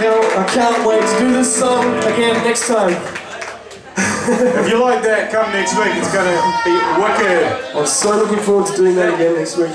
Now I can't wait to do this song again next time. if you like that, come next week. It's going to be wicked. I'm so looking forward to doing that again next week.